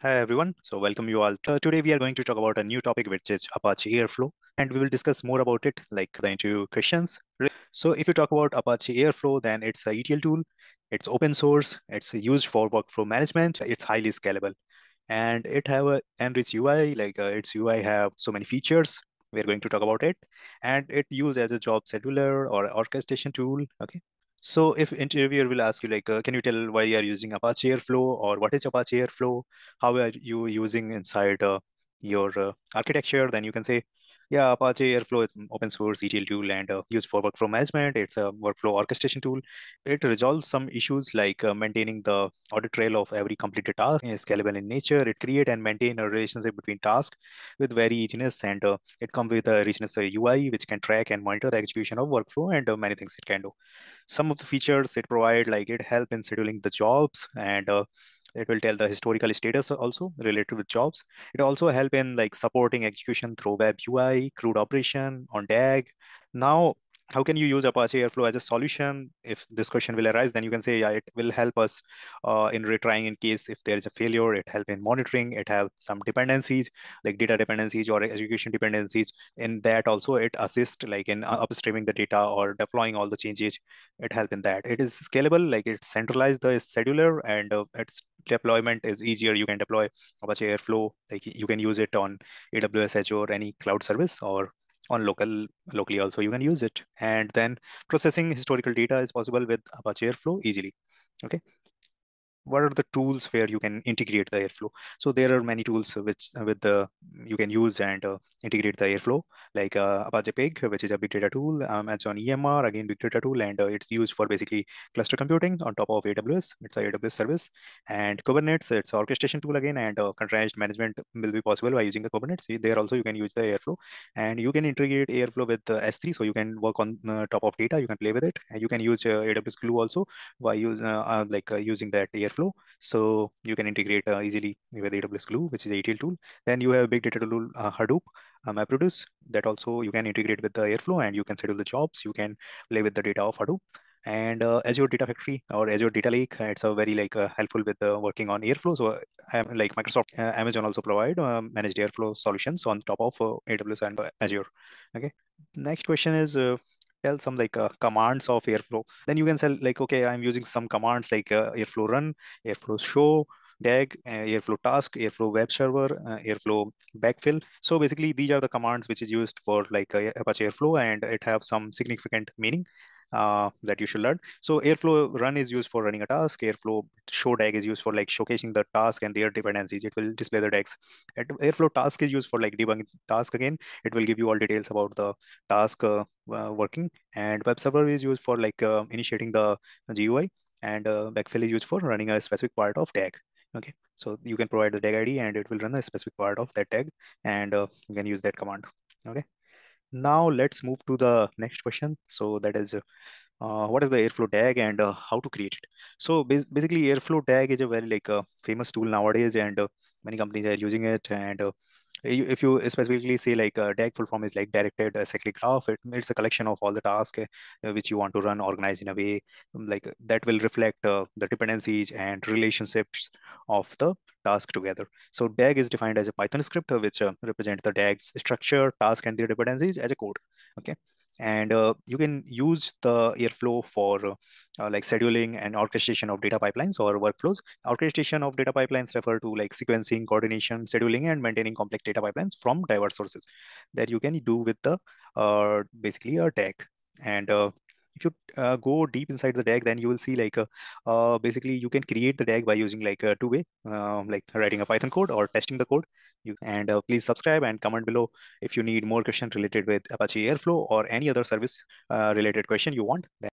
Hi everyone. So welcome you all. Uh, today we are going to talk about a new topic which is Apache Airflow and we will discuss more about it like the interview questions. So if you talk about Apache Airflow then it's a ETL tool. It's open source. It's used for workflow management. It's highly scalable and it have a enriched UI like uh, its UI have so many features. We're going to talk about it and it used as a job scheduler or orchestration tool. Okay. So if interviewer will ask you like, uh, can you tell why you are using Apache Airflow or what is Apache Airflow? How are you using inside uh, your uh, architecture? Then you can say, yeah, Apache Airflow is open source ETL tool and uh, used for workflow management. It's a workflow orchestration tool. It resolves some issues like uh, maintaining the audit trail of every completed task. It's scalable in nature. It create and maintain a relationship between tasks with very easiness and uh, it comes with a richness UI which can track and monitor the execution of workflow and uh, many things it can do. Some of the features it provide like it help in scheduling the jobs and uh, it will tell the historical status also related with jobs. It also help in like supporting execution through web UI, CRUD operation on DAG. Now, how can you use Apache Airflow as a solution? If this question will arise, then you can say, yeah, it will help us uh, in retrying in case if there is a failure, it help in monitoring, it have some dependencies like data dependencies or execution dependencies. In that also it assist like in upstreaming the data or deploying all the changes, it help in that. It is scalable, like it centralized the scheduler and uh, it's deployment is easier. You can deploy Apache Airflow, like you can use it on AWS, Azure, any cloud service or on local locally also you can use it. And then processing historical data is possible with Apache Airflow easily. Okay what are the tools where you can integrate the airflow so there are many tools which with the you can use and uh, integrate the airflow like uh, apache pig which is a big data tool um, on emr again big data tool and uh, it's used for basically cluster computing on top of aws it's a aws service. And kubernetes it's orchestration tool again and uh, container management will be possible by using the kubernetes. There also you can use the airflow. And you can integrate airflow with the s3 so you can work on uh, top of data. You can play with it. And you can use uh, aws glue also by use like using that airflow. So you can integrate uh, easily with AWS Glue, which is a ETL tool. Then you have big data tool uh, Hadoop, uh, MapReduce. That also you can integrate with the Airflow and you can schedule the jobs. You can play with the data of Hadoop and uh, Azure Data Factory or Azure Data Lake. It's a very like uh, helpful with uh, working on Airflow. So um, like Microsoft, uh, Amazon also provide um, managed Airflow solutions on top of uh, AWS and Azure. Okay. Next question is tell some like uh, commands of airflow then you can say like okay i'm using some commands like uh, airflow run airflow show DAG, Airflow task, Airflow web server, uh, Airflow backfill. So basically, these are the commands which is used for like uh, Apache Airflow, and it have some significant meaning uh, that you should learn. So Airflow run is used for running a task. Airflow show DAG is used for like showcasing the task and their dependencies. It will display the DAGs. Airflow task is used for like debugging task again. It will give you all details about the task uh, uh, working. And web server is used for like uh, initiating the GUI. And uh, backfill is used for running a specific part of DAG. Okay, so you can provide the DAG ID and it will run a specific part of that DAG and uh, you can use that command. Okay. Now let's move to the next question. So that is, uh, what is the Airflow DAG and uh, how to create it? So basically, Airflow DAG is a very like a famous tool nowadays, and uh, many companies are using it. And uh, if you specifically say like a DAG full form is like directed cyclic graph, it, it's a collection of all the tasks uh, which you want to run organized in a way like that will reflect uh, the dependencies and relationships of the task together. So DAG is defined as a Python script uh, which uh, represent the DAG's structure, task, and their dependencies as a code. Okay and uh, you can use the airflow for uh, like scheduling and orchestration of data pipelines or workflows orchestration of data pipelines refer to like sequencing coordination scheduling and maintaining complex data pipelines from diverse sources that you can do with the uh, basically a DAG and uh, if you uh, go deep inside the DAG, then you will see like uh, uh, basically you can create the DAG by using like a two way, um, like writing a Python code or testing the code. You and uh, please subscribe and comment below if you need more questions related with Apache Airflow or any other service uh, related question you want.